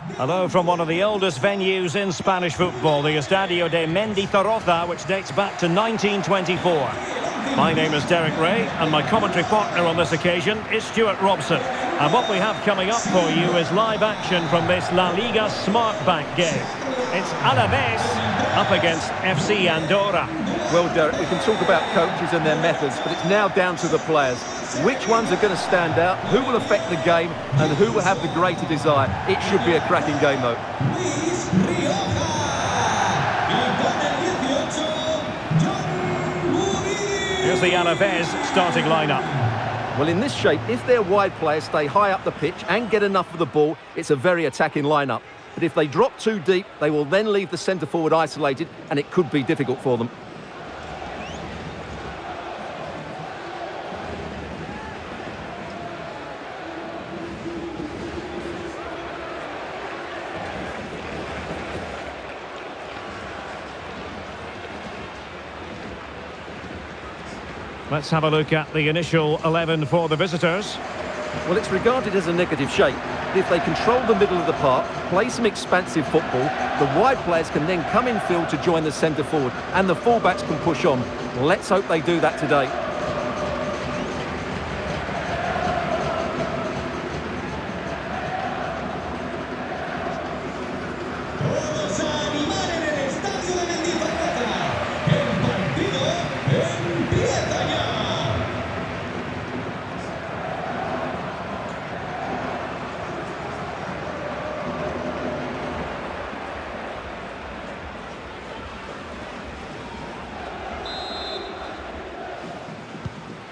Hello from one of the oldest venues in Spanish football, the Estadio de Mendizorroza, which dates back to 1924. My name is Derek Ray, and my commentary partner on this occasion is Stuart Robson. And what we have coming up for you is live action from this La Liga Smart Bank game. It's Alaves up against FC Andorra. Well, Derek, we can talk about coaches and their methods, but it's now down to the players. Which ones are going to stand out, who will affect the game, and who will have the greater desire. It should be a cracking game, though. Here's the Alaves starting lineup. Well, in this shape, if their wide players stay high up the pitch and get enough of the ball, it's a very attacking lineup. But if they drop too deep, they will then leave the centre forward isolated, and it could be difficult for them. Let's have a look at the initial 11 for the visitors. Well, it's regarded as a negative shape. If they control the middle of the park, play some expansive football, the wide players can then come in field to join the centre forward, and the fullbacks can push on. Let's hope they do that today.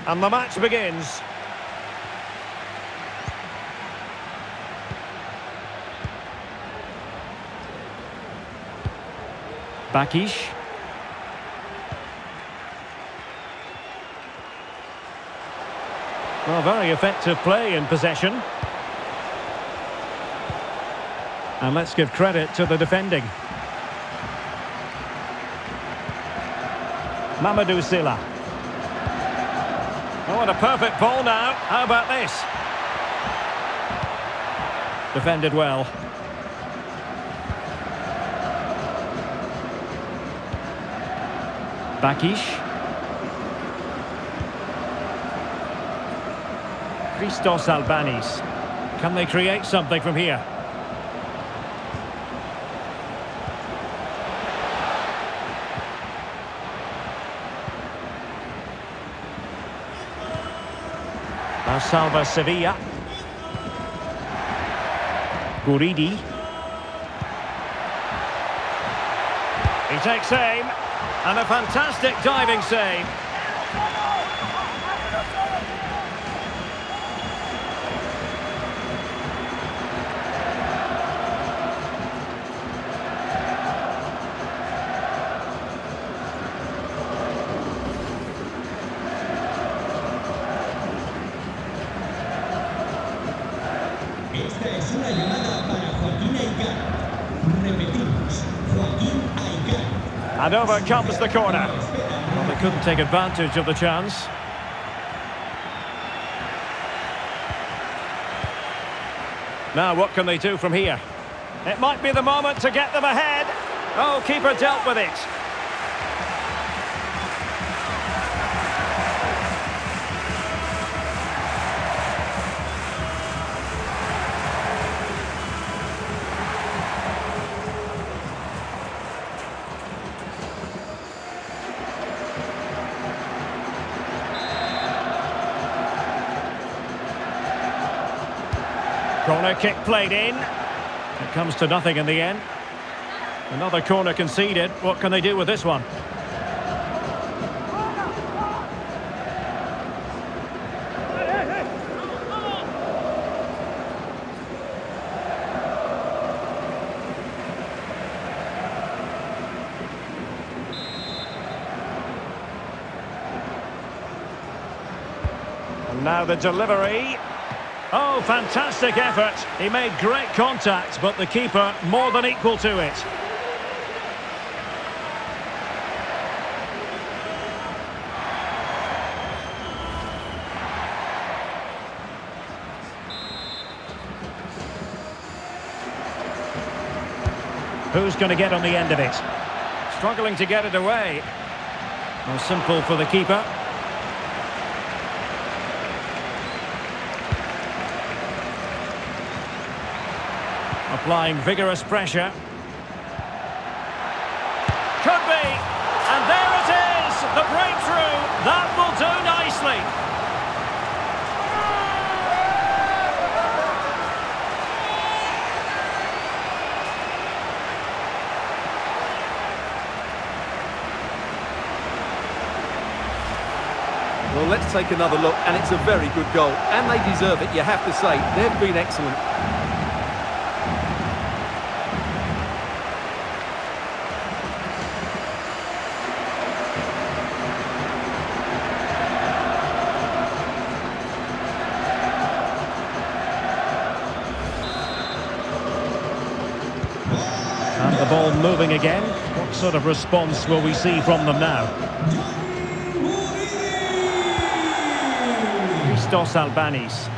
And the match begins. Bakish. Well, very effective play in possession. And let's give credit to the defending. Mamadou Sylla. Oh, what a perfect ball now. How about this? Defended well. Bakish. Christos Albanis. Can they create something from here? Salva Sevilla. Guridi. He takes aim, and a fantastic diving save. And over comes the corner. Well, they couldn't take advantage of the chance. Now, what can they do from here? It might be the moment to get them ahead. Oh, keeper dealt with it. Corner kick played in. It comes to nothing in the end. Another corner conceded. What can they do with this one? And now the delivery. Oh, fantastic effort. He made great contact, but the keeper more than equal to it. Who's going to get on the end of it? Struggling to get it away. Well, simple for the keeper. Applying vigorous pressure. Could be. And there it is. The breakthrough. That will do nicely. Well, let's take another look, and it's a very good goal. And they deserve it, you have to say. They've been excellent. Moving again. What sort of response will we see from them now? Christos Albanis.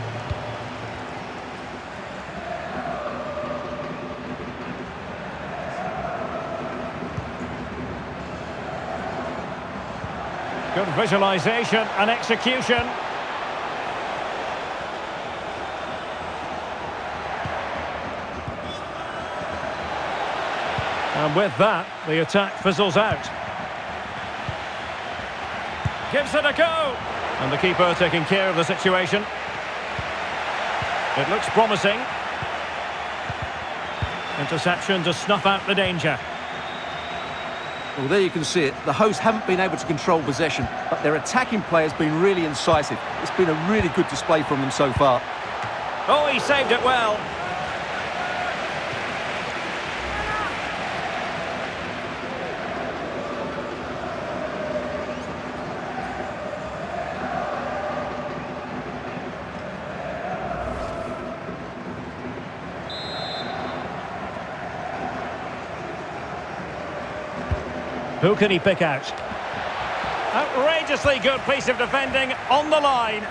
Good visualisation and execution. And with that, the attack fizzles out. Gives it a go. And the keeper taking care of the situation. It looks promising. Interception to snuff out the danger. Well, there you can see it. The hosts haven't been able to control possession, but their attacking play has been really incisive. It's been a really good display from them so far. Oh, he saved it well. Who can he pick out? Outrageously good piece of defending on the line.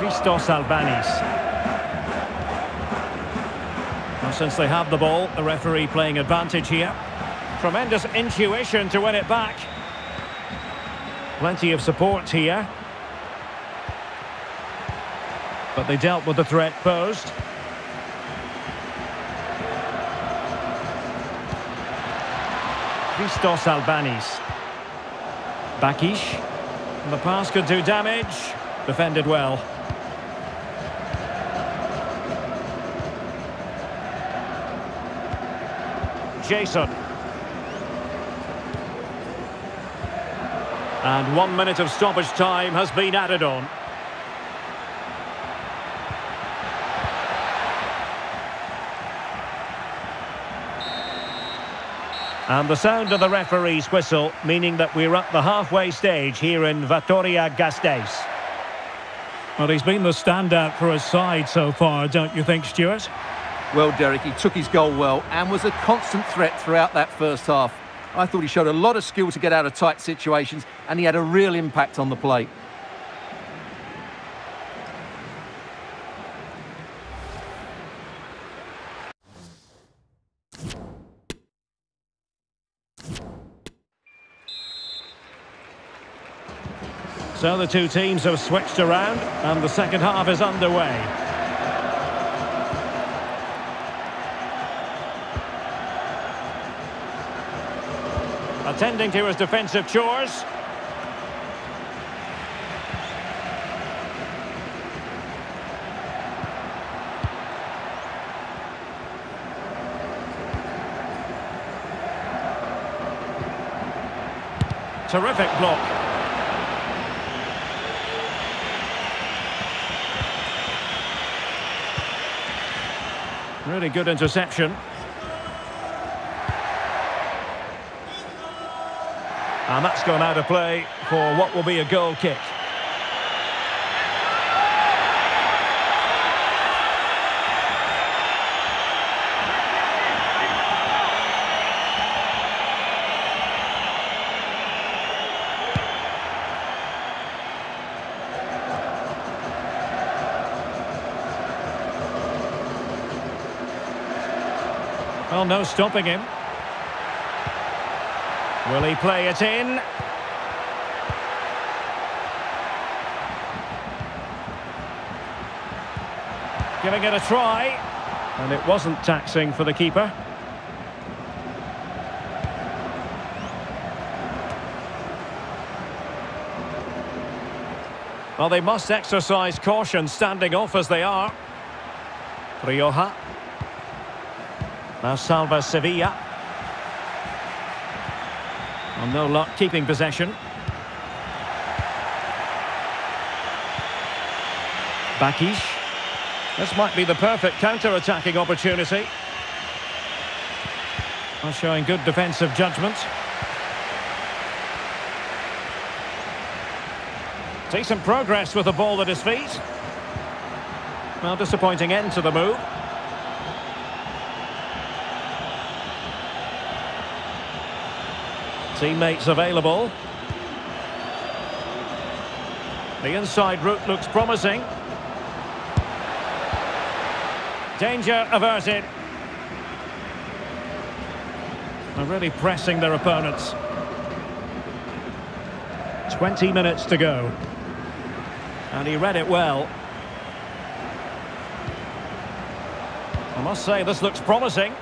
Christos Albanis. Well, since they have the ball, the referee playing advantage here. Tremendous intuition to win it back. Plenty of support here. But they dealt with the threat posed. Christos Albanis. Bakish. The pass could do damage. Defended well. Jason. And one minute of stoppage time has been added on. And the sound of the referee's whistle, meaning that we're at the halfway stage here in Vitoria-Gasteiz. Well, he's been the standout for his side so far, don't you think, Stuart? Well, Derek, he took his goal well and was a constant threat throughout that first half. I thought he showed a lot of skill to get out of tight situations and he had a real impact on the play. So the two teams have switched around and the second half is underway. Attending to his defensive chores. Terrific block. Really good interception. And that's gone out of play for what will be a goal kick. Well, no stopping him. Will he play it in? Giving it a try. And it wasn't taxing for the keeper. Well, they must exercise caution standing off as they are. Rioja. Now Salva Sevilla. Well, no luck keeping possession. Bakish. This might be the perfect counter-attacking opportunity. Well, showing good defensive judgment. Decent progress with the ball at his feet. Well, disappointing end to the move. Teammates available. The inside route looks promising. Danger averted. They're really pressing their opponents. 20 minutes to go. And he read it well. I must say, this looks promising.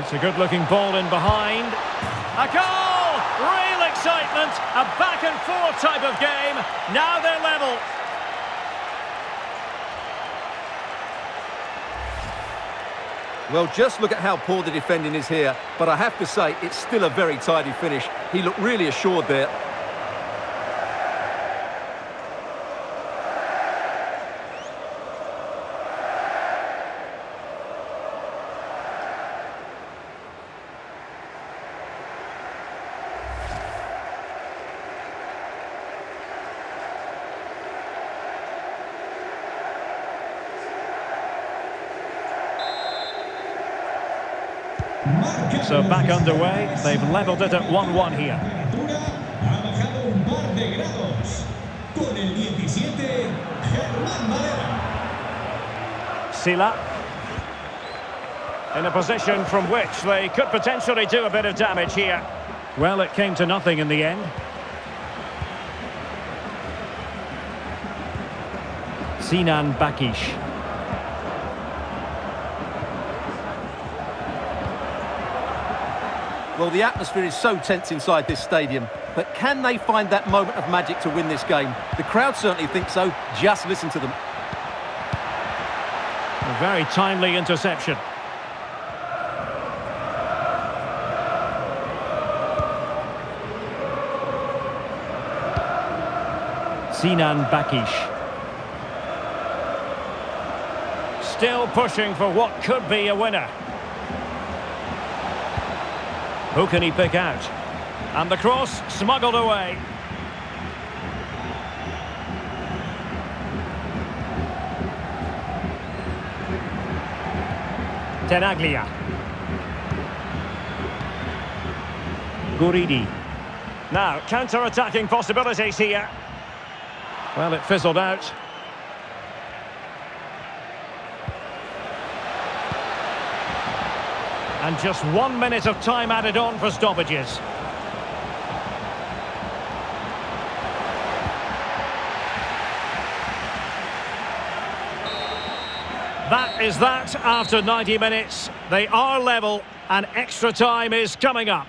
It's a good-looking ball in behind. A goal! Real excitement! A back-and-forth type of game. Now they're level. Well, just look at how poor the defending is here. But I have to say, it's still a very tidy finish. He looked really assured there. So back underway. They've levelled it at 1-1 here. Ha bajado un par de grados. Con el 17, Germán Valera. Sylla. In a position from which they could potentially do a bit of damage here. Well, it came to nothing in the end. Sinan Bakish. Well, the atmosphere is so tense inside this stadium. But can they find that moment of magic to win this game? The crowd certainly think so. Just listen to them. A very timely interception. Sinan Bakish. Still pushing for what could be a winner. Who can he pick out? And the cross smuggled away. Tenaglia. Guridi. Now, counter-attacking possibilities here. Well, it fizzled out. And just one minute of time added on for stoppages. That is that after 90 minutes. They are level and extra time is coming up.